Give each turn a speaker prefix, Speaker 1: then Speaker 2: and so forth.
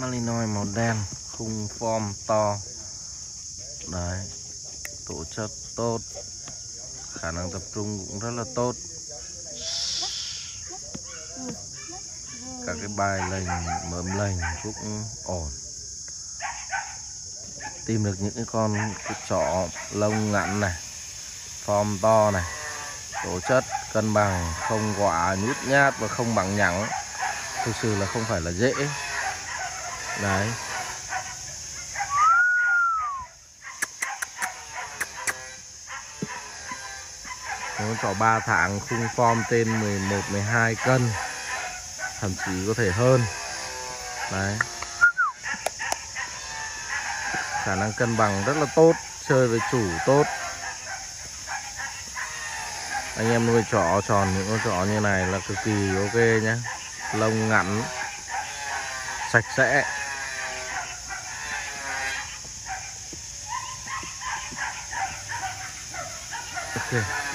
Speaker 1: Malinois màu đen, khung form to. Đấy, tổ chất tốt. Khả năng tập trung cũng rất là tốt. Các cái bài lệnh mớm lệnh cũng ổn. Tìm được những cái con, cái chỏ lông ngắn này, form to này. Tổ chất cân bằng, không quả nhút nhát và không bằng nhẵng. Thực sự là không phải là dễ đấy. Con chó 3 tháng khung form tên 11 12 cân, thậm chí có thể hơn. Đấy. Khả năng cân bằng rất là tốt, chơi với chủ tốt. Anh em nuôi chó tròn những con chó như này là cực kỳ ok nhé lông ngắn, sạch sẽ. Ok